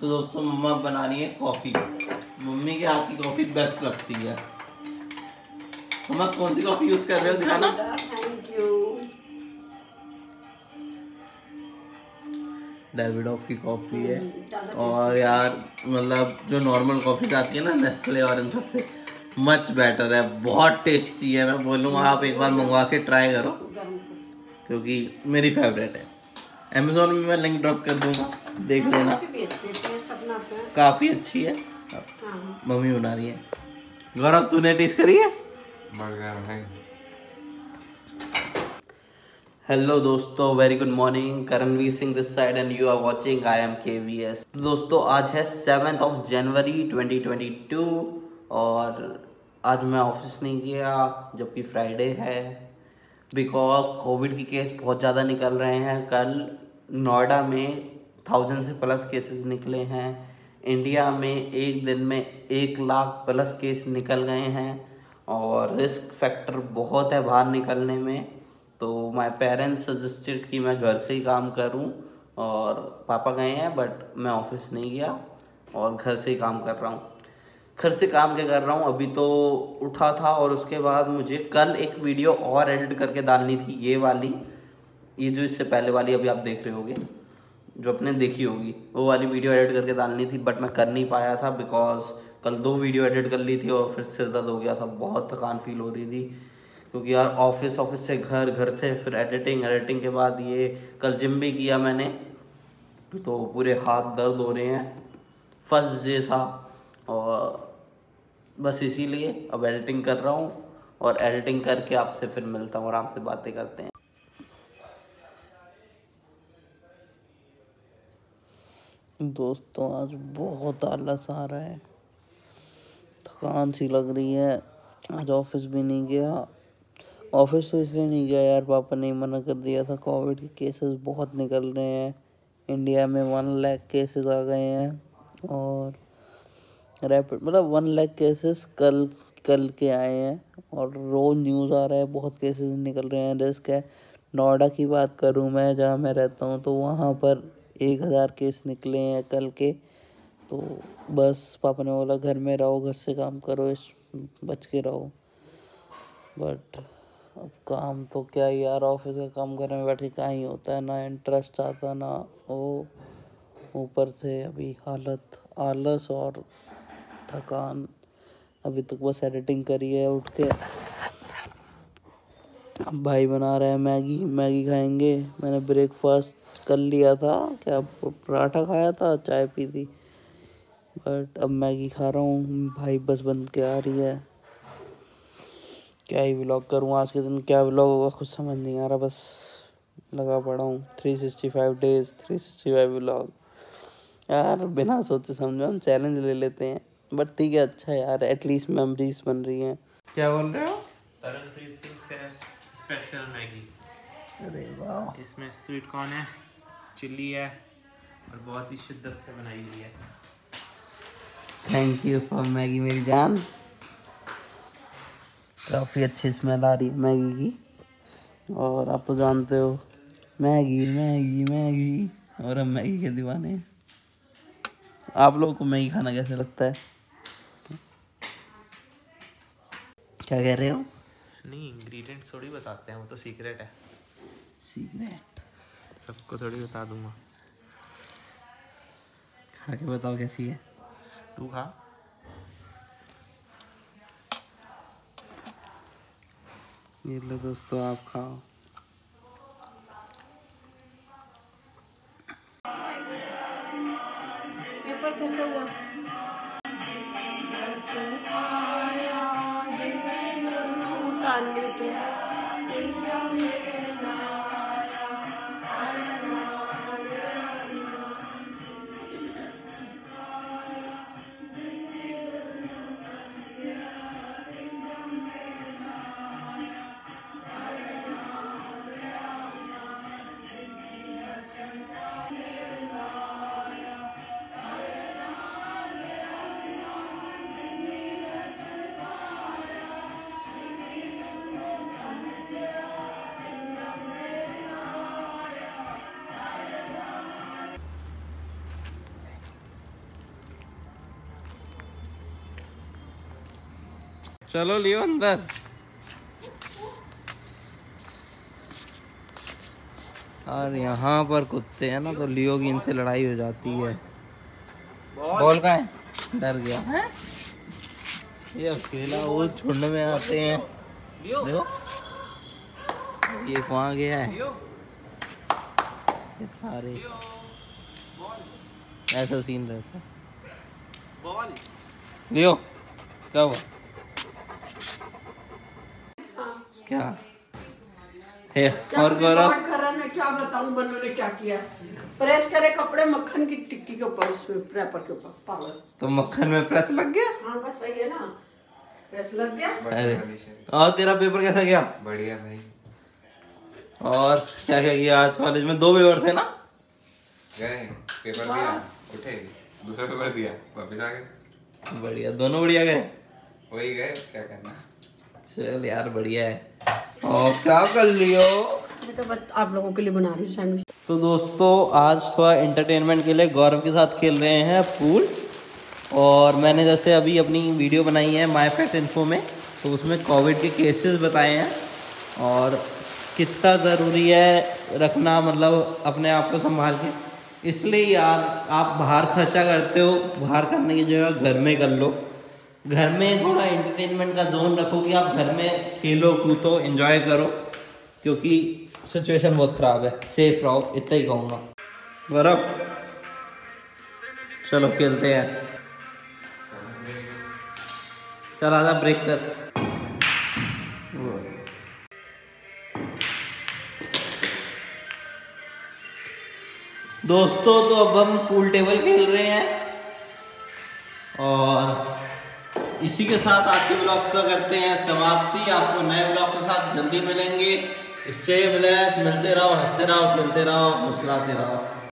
तो दोस्तों मम्मा बना रही है कॉफ़ी मम्मी के हाथ की कॉफ़ी बेस्ट लगती है। मम्मा कौन सी कॉफ़ी यूज़ कर रहे हो? दिखाना। थैंक यू डेविडोफ की कॉफ़ी है। और यार मतलब जो नॉर्मल कॉफ़ी आती है ना नेस्ले और इन सबसे मच बेटर है। बहुत टेस्टी है मैं बोलूँगा आप एक बार मंगवा के ट्राई करो। क्योंकि मेरी फेवरेट है। अमेजोन में मैं लिंक ड्रॉप कर दूँगा। देख लेना। कॉफ़ी अच्छी है। है। मम्मी बना रही है। गौरव तूने टेस्ट करी है? है। हेलो दोस्तों very good morning Karanveer Singh this side and you are watching I am K V S दोस्तों आज है सेवेंथ ऑफ़ जनवरी 2022 और आज मैं ऑफ़िस नहीं गया जबकि फ्राइडे है। बिकॉज़ कोविड के केस बहुत ज़्यादा निकल रहे हैं। कल नोएडा में थाउज़ेंड से प्लस केसेस निकले हैं। इंडिया में एक दिन में एक लाख प्लस केस निकल गए हैं और रिस्क फैक्टर बहुत है बाहर निकलने में। तो माय पेरेंट्स सजेस्टेड कि मैं घर से ही काम करूँ और पापा गए हैं बट मैं ऑफ़िस नहीं गया और घर से ही काम कर रहा हूँ। घर से काम क्या कर रहा हूँ? अभी तो उठा था और उसके बाद मुझे कल एक वीडियो और एडिट करके डालनी थी, ये वाली। ये जो इससे पहले वाली अभी आप देख रहे होगे, जो अपने देखी होगी, वो वाली वीडियो एडिट करके डालनी थी बट मैं कर नहीं पाया था बिकॉज़ कल दो वीडियो एडिट कर ली थी और फिर सिर दर्द हो गया था, बहुत थकान फील हो रही थी। क्योंकि यार ऑफ़िस ऑफ़िस से घर घर से फिर एडिटिंग एडिटिंग के बाद ये कल जिम भी किया मैंने तो पूरे हाथ दर्द हो रहे हैं। फ़र्स्ट डे था और बस इसीलिए अब एडिटिंग कर रहा हूँ और एडिटिंग करके आपसे फिर मिलता हूँ आराम से बातें करते हैं। दोस्तों, आज बहुत आलस आ रहा है। थकान सी लग रही है। आज ऑफ़िस भी नहीं गया। ऑफ़िस तो इसलिए नहीं गया यार, पापा ने मना कर दिया था। कोविड के केसेस बहुत निकल रहे हैं। इंडिया में वन लाख केसेस आ गए हैं और रैपिड मतलब वन लाख केसेस कल कल के आए हैं और रोज न्यूज़ आ रहा है, बहुत केसेस निकल रहे हैं। रिस्क है। नोएडा की बात करूँ मैं, जहाँ मैं रहता हूँ तो वहाँ पर एक हज़ार केस निकले हैं कल के तो बस पापा ने बोला, घर में रहो, घर से काम करो, इस बच के रहो। बट अब काम तो क्या यार ऑफ़िस का काम करने में बैठ के ही होता है, ना इंटरेस्ट आता, ना वो ऊपर से अभी हालत आलस और थकान। अभी तक बस एडिटिंग करी है, उठ के भाई बना रहा है मैगी मैगी खाएँगे। मैंने ब्रेकफास्ट कर लिया था क्या पराठा खाया था चाय पी थी। बट अब मैगी खा रहा हूँ भाई बस बन के आ रही है। क्या ही व्लॉग करूँ आज के दिन क्या व्लॉग होगा कुछ समझ नहीं आ रहा बस लगा पड़ा हूँ। Three sixty five days three sixty five vlog यार बिना सोचे समझो हम चैलेंज ले लेते हैं। बट ठीक है अच्छा है यार एटलीस्ट मेमोरीज बन रही हैं। क्या बोल रहे हो? Special Maggi. अरे वाह। इसमें स्वीट कॉर्न है चिल्ली है और बहुत ही शिद्दत से बनाई हुई है। थैंक यू फॉर मैगी मेरी जान। काफ़ी अच्छी स्मेल आ रही है मैगी की। और आप तो जानते हो मैगी मैगी मैगी और हम मैगी के दीवाने आप लोगों को मैगी खाना कैसे लगता है? क्या कह रहे हो? नहीं इंग्रेडिएंट्स थोड़ी बताते हैं वो तो सीक्रेट है। सीक्रेट सबको थोड़ी बता दूँगा। खा के बताओ कैसी है। तू खा। ये लो दोस्तों आप खाओ। पेपर कैसे हुआ? on weekend. चलो लियो अंदर। और यहाँ पर कुत्ते हैं ना तो लियो की इनसे लड़ाई हो जाती है। बॉल का है? डर गया। है ये अकेला वो झुंड में आते हैं। देखो। ये वहाँ गया है? ऐसा सीन रहता है। लियो क्या हुआ क्या? है और गौरव? रिकॉर्ड कर रहा मैं क्या बताऊँ? बन्नू ने क्या किया? प्रेस करे कपड़े मक्खन की टिक्की के ऊपर उसमें रैपर के ऊपर। पागल। तो मक्खन में प्रेस लग गया? हाँ बस सही है ना? प्रेस लग गया? अरे और तेरा पेपर कैसा गया? बढ़िया भाई। और क्या क्या किया? आज कॉलेज में दो पेपर थे ना? गए पेपर दिया उठे दूसरा पेपर दिया वापस आ गए। बढ़िया दोनों बढ़िया गए? वही गए क्या करना? चल यार बढ़िया है। और क्या कर लियो मैं तो आप लोगों के लिए बना रही हूँ सैंडविच तो दोस्तों आज थोड़ा एंटरटेनमेंट के लिए गौरव के साथ खेल रहे हैं पूल और मैंने जैसे अभी अपनी वीडियो बनाई है माई फैक्ट इन्फो में तो उसमें कोविड के केसेस बताए हैं। और कितना ज़रूरी है रखना मतलब अपने आप को संभाल के। इसलिए यार आप बाहर खर्चा करते हो बाहर करने की जगह घर में कर लो। घर में थोड़ा एंटरटेनमेंट का जोन रखो कि आप घर में खेलो, कूदो एंजॉय करो, क्योंकि सिचुएशन बहुत ख़राब है। सेफ़ रहो, इतना ही कहूँगा। गौरव चलो खेलते हैं। चल आजा ब्रेक कर। दोस्तों तो अब हम पूल टेबल खेल रहे हैं। और इसी के साथ आज के ब्लॉग का करते हैं समाप्ति। आपको नए ब्लॉग के साथ जल्दी मिलेंगे। इससे मिले, मिलते रहो, हँसते रहो मिलते रहो, मुस्कुराते रहो।